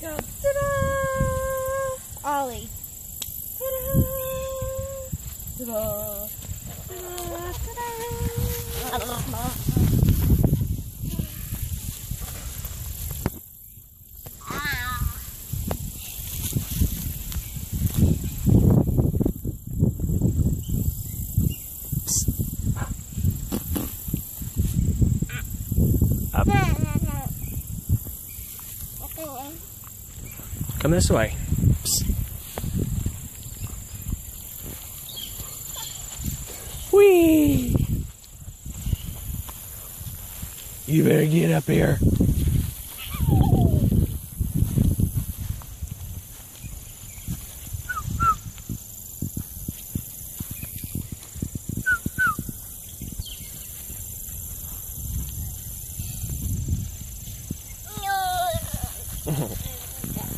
Go. Ta-da! Ollie. Ta-da! Ta-da! Ta-da! Ta-da! Up. Come this way. Whee! You better get up here.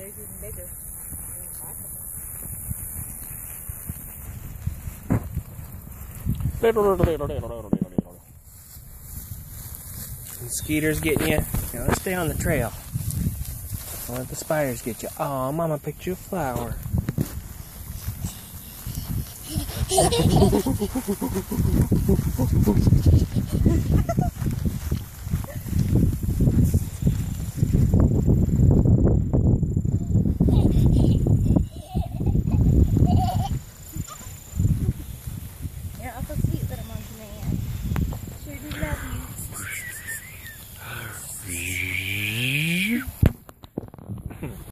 Spider's even bigger. Skeeter's getting you. Now let's stay on the trail. Don't let the spiders get you. Oh, Mama picked you a flower.